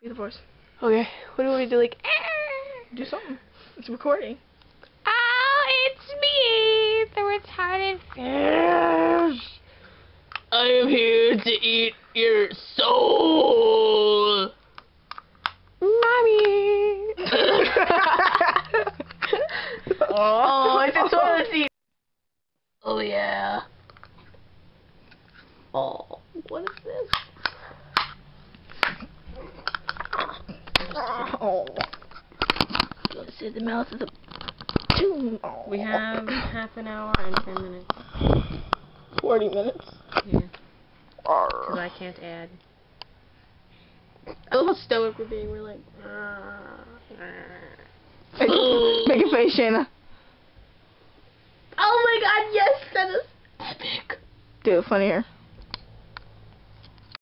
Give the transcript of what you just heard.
Be the voice. Okay, what do we do? Like, ah! Do something. It's recording. oh, it's me, the retarded fish. I am here to eat your soul, mommy. oh, it's a oh. toilet seat. Oh yeah. Oh, what is this? Oh. Let's see the mouth of the tomb. We have half an hour and ten minutes. 40 minutes. Yeah, because I can't add. I love how stoic we're being. We're like, Make a face, Shayna. oh my god, yes, that is epic. Do it funnier.